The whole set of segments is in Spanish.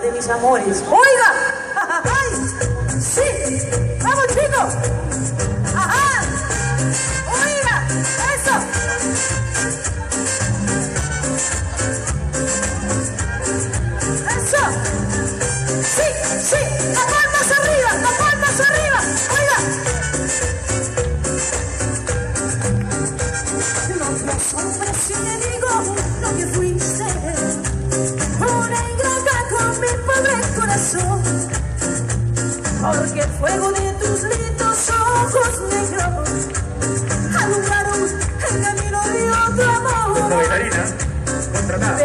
de mis amores. ¡Oiga! ¡Ay! ¡Sí! ¡Vamos, chicos! ¡Ajá! ¡Oiga! ¡Eso! ¡Eso! ¡Sí! ¡Sí! ¡La palmas arriba! ¡La palmas arriba! ¡Oiga! Los hombres si te digo lo que fuiste Porque el fuego de tus lindos ojos negros Alumbraron el camino de otro amor bailarina, contratada.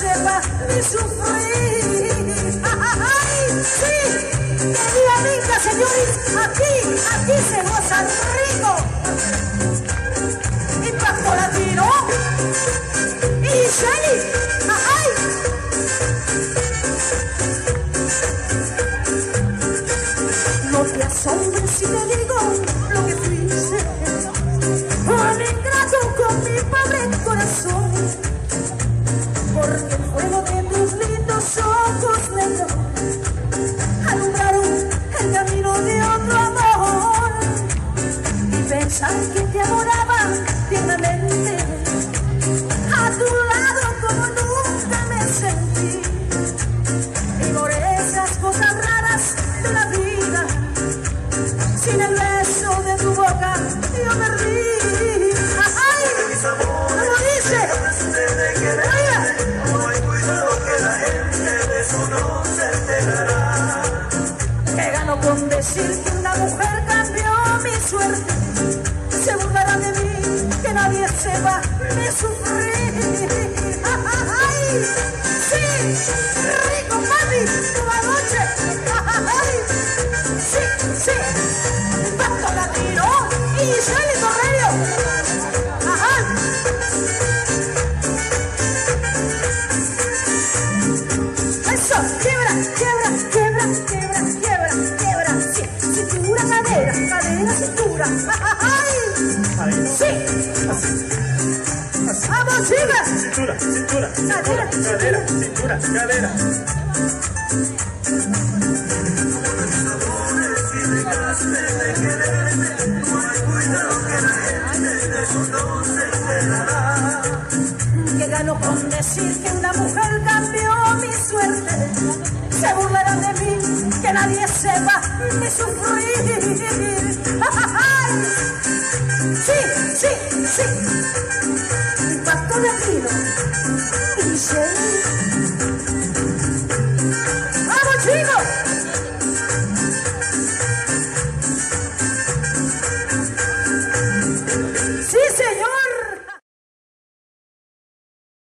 Sepa ni sufrir. ¡Ay, sí! Querida amiga, señores, aquí, aquí se goza rico. Impacto latino. Y Shelly, ¡ay! No te asombres si te digo lo que fuiste Un ingrato con mi pobre decir que una mujer cambió mi suerte. Se burlará de mí, que nadie sepa ni sufrir. ¡Ay! ¡Sí! ¡Rico, mami! ¡Toda Cintura, cintura, cintura, cadera, cintura, cadera. que gano con decir que una mujer cambió mi suerte. Se burlarán de mí, que nadie sepa ni sufrir.